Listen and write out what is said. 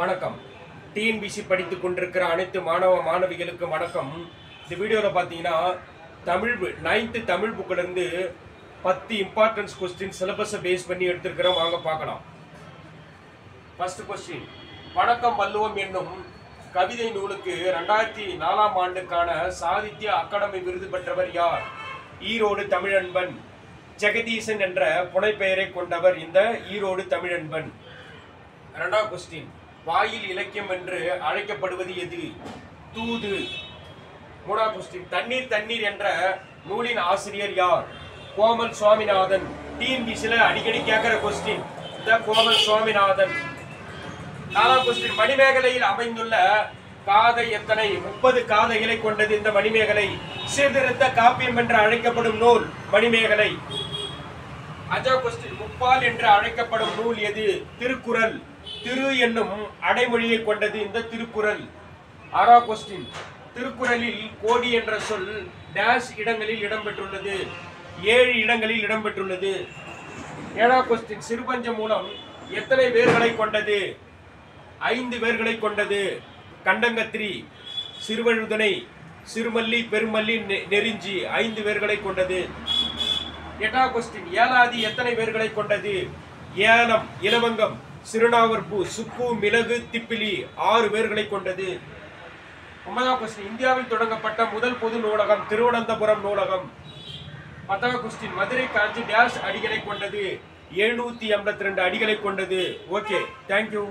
வணக்கம். டிஎன்பிசி படித்துக் கொண்டிருக்கிற அனைத்து மாணவ மாணவிகளுக்கு வணக்கம். இந்த வீடியோவில் பார்த்தீங்கன்னா தமிழ் நைன்த்து தமிழ் புக்கிலேருந்து பத்து இம்பார்ட்டன்ஸ் கொஸ்டின் சிலபஸை பேஸ் பண்ணி எடுத்திருக்கிறோம். வாங்க பார்க்கலாம். ஃபர்ஸ்ட் கொஸ்டின் வணக்கம் வள்ளுவம் என்னும் கவிதை நூலுக்கு ரெண்டாயிரத்தி நாலாம் ஆண்டுக்கான சாகித்ய அகாடமி விருது பெற்றவர் யார்? ஈரோடு தமிழன்பன். ஜெகதீசன் என்ற புனைப்பெயரை கொண்டவர் இந்த ஈரோடு தமிழன்பன். ரெண்டாவது கொஸ்டின் வாயில் இலக்கியம் என்று அழைக்கப்படுவது எது? தூது. மூணாவது கொஸ்டின் தண்ணீர் தண்ணீர் என்ற நூலின் ஆசிரியர் யார்? கோமல் சுவாமிநாதன். டிஎன்பிசியில் அடிக்கடி கேட்கிற கொஸ்டின் த கோமல் சுவாமிநாதன். நாலாம் கொஸ்டின் மணிமேகலையில் அமைந்துள்ள காதை எத்தனை? முப்பது காதைகளை கொண்டது இந்த மணிமேகலை. சீர்திருத்த காப்பியம் என்று அழைக்கப்படும் நூல் மணிமேகலை. அஜா கொஸ்டின் முப்பால் என்று அழைக்கப்படும் நூல் எது? திருக்குறள். திரு என்னும் அடைமொழியை கொண்டது இந்த திருக்குறள். ஆறா கொஸ்டின் திருக்குறளில் கோடி என்ற சொல் டேஷ் இடங்களில் இடம்பெற்றுள்ளது ஏழு இடங்களில் இடம்பெற்றுள்ளது. ஏழா கொஸ்டின் சிறுபஞ்ச மூலம் எத்தனை வேர்களை கொண்டது? ஐந்து வேர்களை கொண்டது. கண்டங்கத்திரி சிறுவழுதனை சிறுமல்லி பெருமல்லி நெ- ஐந்து வேர்களை கொண்டது. எட்டா கொஸ்டின் ஏலாதி எத்தனை வேர்களை கொண்டது? ஏலம் இலவங்கம் சிறுநாவற்பூ சுக்கு மிளகு திப்பிலி ஆறு வேர்களை கொண்டது. ஒன்பதாம் கொஸ்டின் இந்தியாவில் தொடங்கப்பட்ட முதல் பொது நூலகம் திருவனந்தபுரம் நூலகம். பத்தாவது கொஸ்டின் மதுரை காஞ்சி டேஷ் அடிகளை கொண்டது. எழுநூத்தி எண்பத்தி ரெண்டு அடிகளை கொண்டது. Okay thank you